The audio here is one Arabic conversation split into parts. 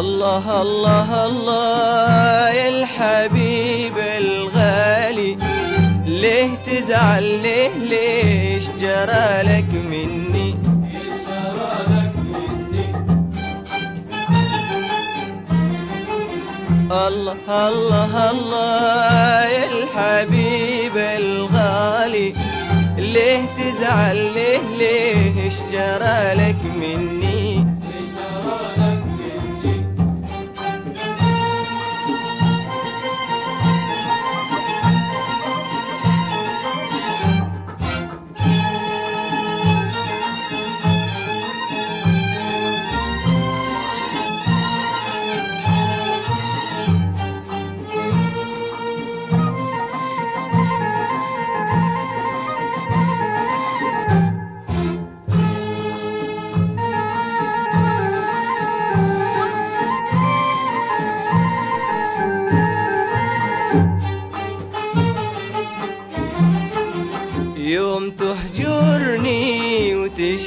الله الله الله الحبيب الغالي. ليه تزعل؟ ليه؟ ليش جرى لك مني؟ الله الله الله الحبيب الغالي. ليه تزعل؟ ليه؟ ليش جرى لك مني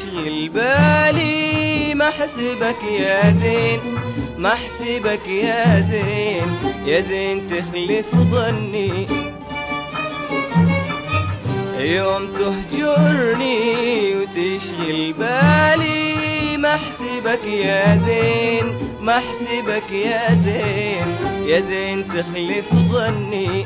وتشغل بالي ما احسبك يا زين ما احسبك يا زين يا زين تخلف ظني. يوم تهجرني وتشغل بالي ما احسبك يا زين ما احسبك يا زين يا زين تخلف ظني.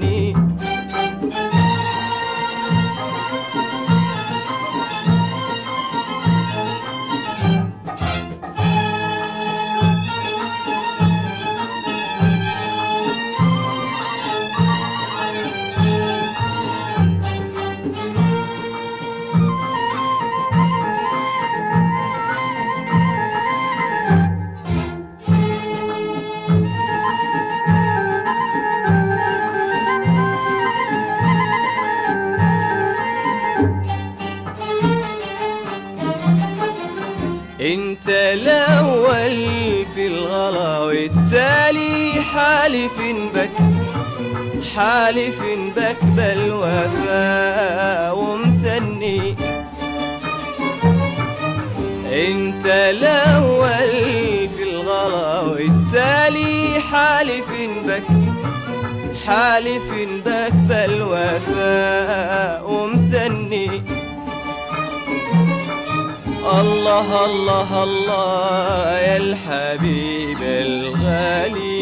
حالف بك حالف بك بالوفاء ومثني. انت الأول في الغلا والتالي حالف بك حالف بك بالوفاء ومثني. الله الله الله يا الحبيب الغالي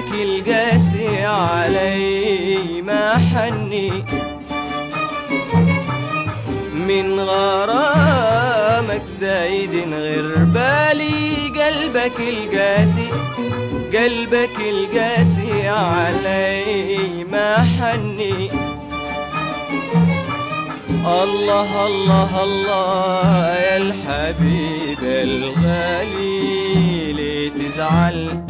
قلبك القاسي علي ما حني. من غرامك زايد غير بالي قلبك القاسي قلبك القاسي علي ما حني. الله الله الله يا الحبيب الغالي ليه تزعل؟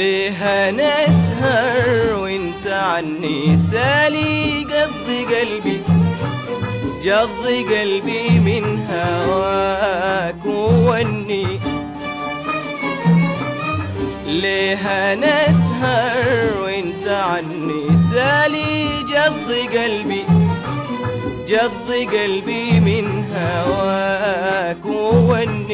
أنا اسهر وانت عني سالي قضي قلبي جضي قلبي من هواك ووني ليه أنا اسهر وانت عني سالي جضي قلبي جضي قلبي من هواك ووني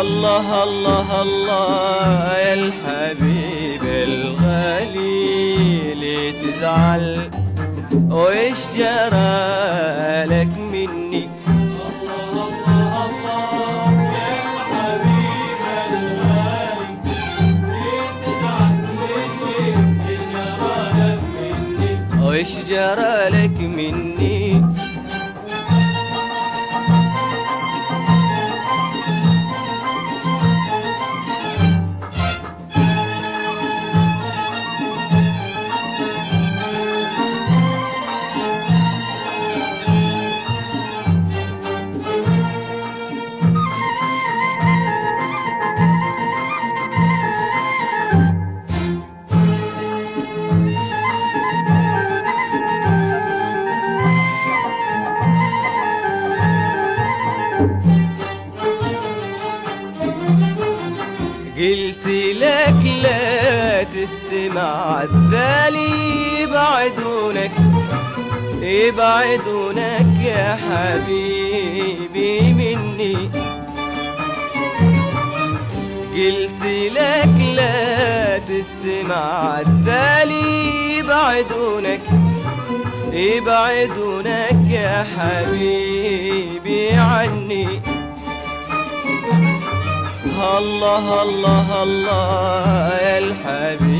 الله الله الله يا الحبيب الغالي ليه تزعل. وإيش جرى لك مني؟ وإيش جرى لك مني؟ لا تستمع الذالي يبعدونك يبعدونك يا حبيبي مني. قلت لك لا تستمع الذالي يبعدونك يبعدونك يا حبيبي عني. الله الله الله يا الحبيب.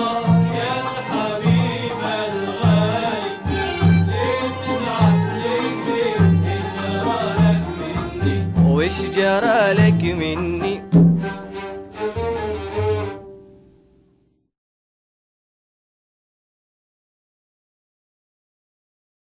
جرى لك مني